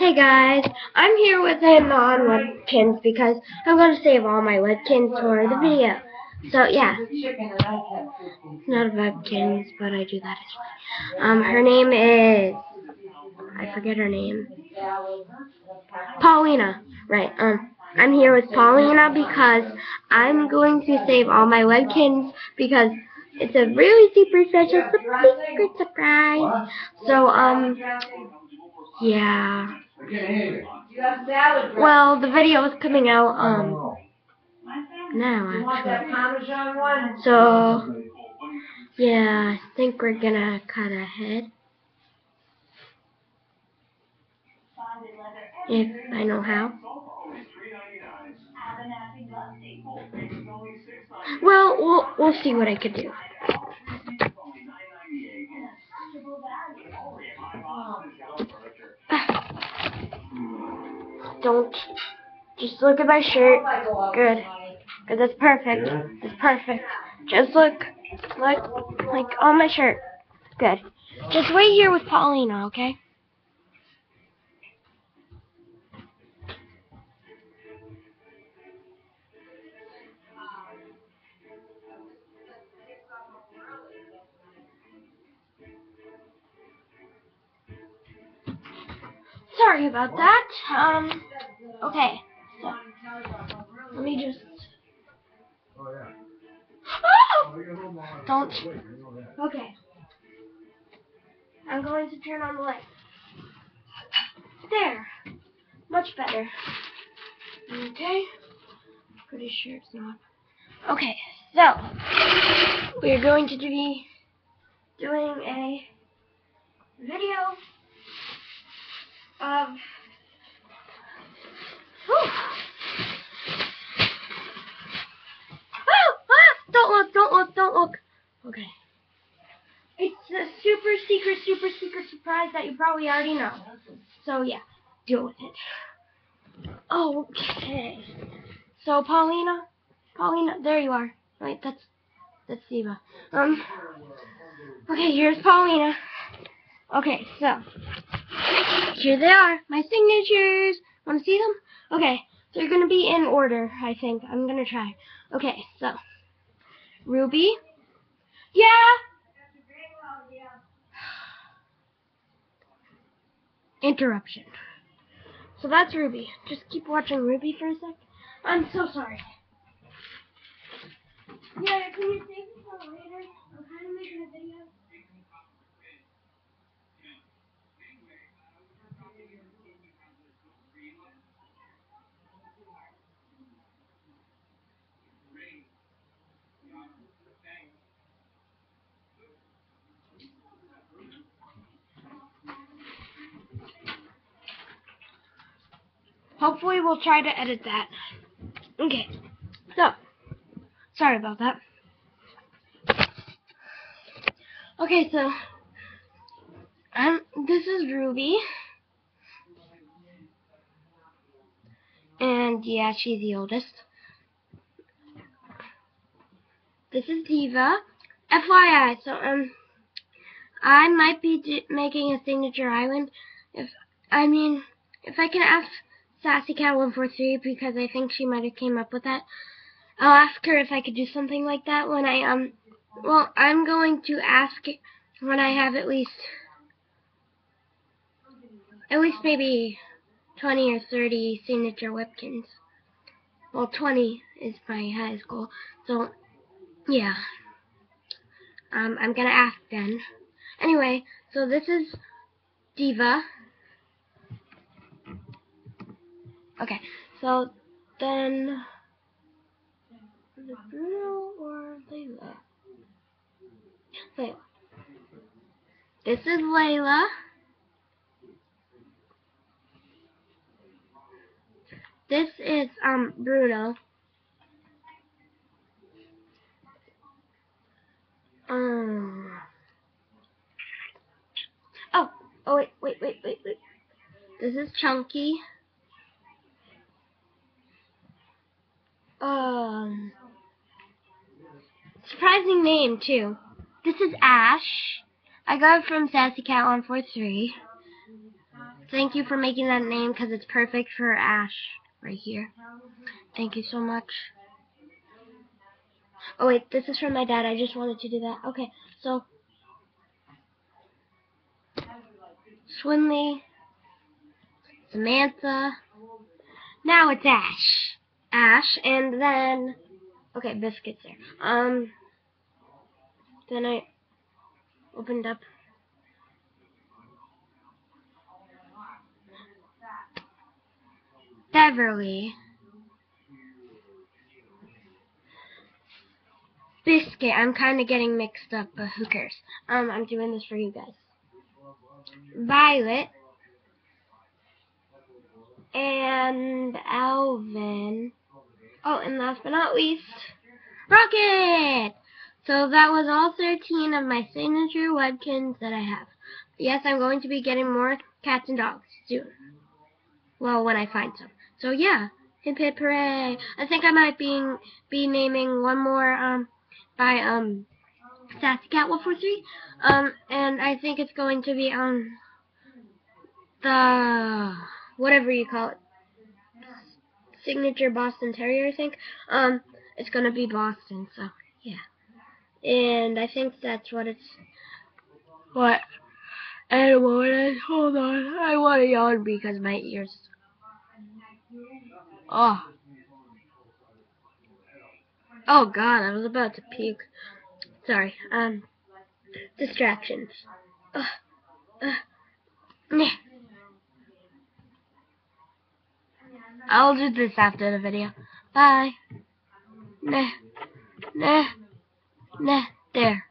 Hey guys, I'm here with him on Webkinz because I'm going to save all my Webkinz for the video. So yeah, not a Webkinz, but I do that as well. Um, her name is, I forget her name, Paulina. Right, um, I'm here with Paulina because I'm going to save all my Webkinz because it's a really super special secret surprise. So, um, yeah. Well, the video is coming out, um, now, actually. So, yeah, I think we're gonna cut ahead. If I know how. Well, we'll we'll see what I could do. Don't just look at my shirt. Good. Good. That's perfect. That's perfect. Just look, look, like on my shirt. Good. Just wait here with Paulina, okay? Sorry about that. Um, okay. So, let me just. Oh! Yeah. Ah! Don't. Okay. I'm going to turn on the light. There. Much better. Okay. Pretty sure it's not. Okay, so we're going to be doing a video of Whew. Oh, ah, don't look, don't look, don't look. Okay. It's a super secret, super secret surprise that you probably already know. So yeah, deal with it. Okay. So Paulina, Paulina, there you are. Right, that's that's Diva. Um. Okay, here's Paulina. Okay, so here they are, my signatures. Want to see them? Okay, they're to be in order, I think. I'm to try. Okay, so, Ruby. Yeah? Interruption. So that's Ruby. Just keep watching Ruby for a sec. I'm so sorry. Yeah, can you save me for later? I'm kind of making a video. Hopefully we'll try to edit that. Okay. So, sorry about that. Okay, so, um, this is Ruby. And, yeah, she's the oldest. This is Diva. FYI, so, um, I might be making a signature island. If, I mean, if I can ask SassyCat143 because I think she might have came up with that. I'll ask her if I could do something like that when I, um, well, I'm going to ask when I have at least, at least maybe 20 or 30 signature Webkinz. Well, 20 is my highest goal. So, yeah. Um, I'm gonna ask then. Anyway, so this is Diva. Okay, so then Bruno or Layla? Layla. This is Layla. This is um Bruno. Um. Oh, oh wait, wait, wait, wait, wait. This is Chunky. Um, surprising name too. This is Ash. I got it from SassyCat143. Thank you for making that name because it's perfect for Ash right here. Thank you so much. Oh wait, this is from my dad. I just wanted to do that. Okay, so Swinley, Samantha. Now it's Ash. Ash, and then okay, biscuits there. Um, then I opened up. Beverly. Biscuit. I'm kind of getting mixed up, but who cares? Um, I'm doing this for you guys. Violet. And Alvin. Oh, and last but not least, Rocket! So that was all 13 of my signature Webkinz that I have. Yes, I'm going to be getting more cats and dogs soon. Well, when I find some. So yeah, hip hip hooray! I think I might be be naming one more um by um Sassy Cat 143. Um, and I think it's going to be um the whatever you call it, signature Boston Terrier. I think um it's gonna be Boston. So yeah, and I think that's what it's what. And what? Hold on, I want to yawn because my ears. Oh. Oh God, I was about to puke. Sorry. Um, distractions. Uh, uh, nah. I'll do this after the video. Bye. Nah. Nah. Nah. There.